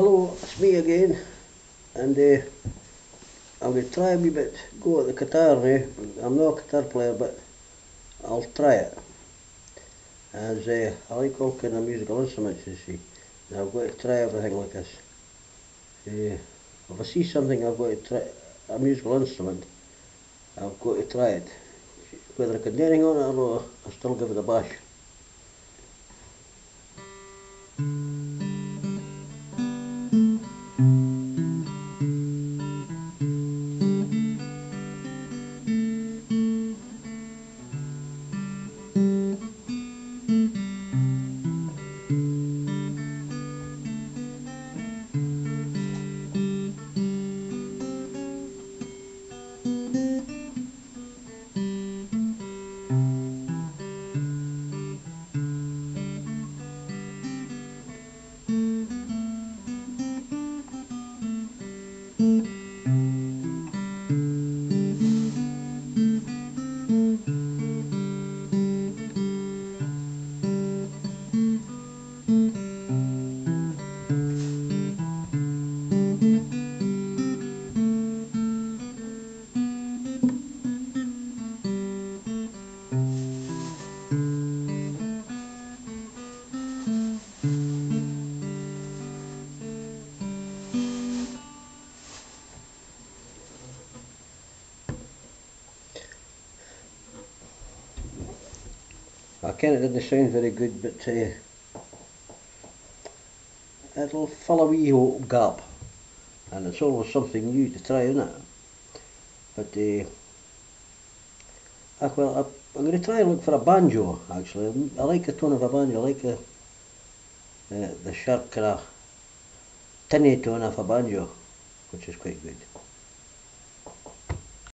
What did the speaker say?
Hello, it's me again, and uh, I'm going to try a wee bit go at the guitar now. I'm not a guitar player, but I'll try it. As uh, I like all kind of musical instruments, you see, and I've got to try everything like this. Uh, if I see something I've got to try, a musical instrument, I've got to try it. Whether I can do anything on it or not, I'll still give it a bash. I ken it didn't sound very good, but uh, it'll fill a wee ho- gap, and it's always something new to try, isn't it? But uh, ah, well, I, I'm going to try and look for a banjo. Actually, I like the tone of a banjo. I like the the, the sharp kind of tinny tone of a banjo, which is quite good.